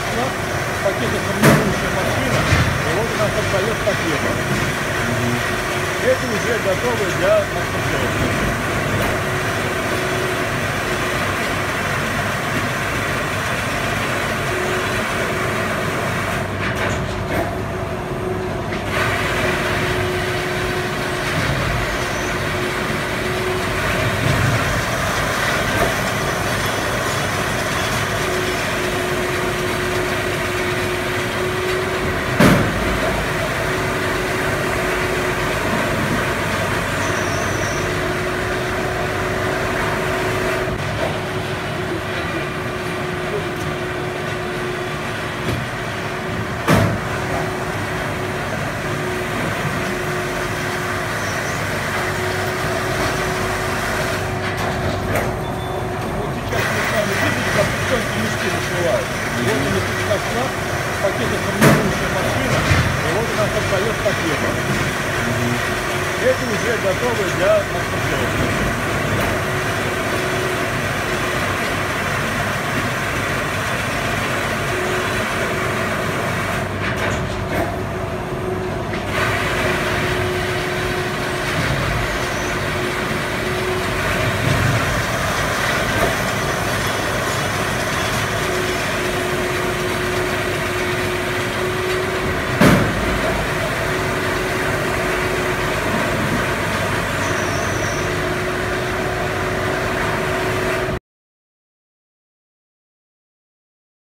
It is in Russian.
склад, пакетоформирующая машина, и вот у нас отдает пакеты. Это уже готовы для транспортировки. У них тут склад, пакетоформирующая машина, и вот у нас отдает пакеты. Это уже готовы для транспортировки.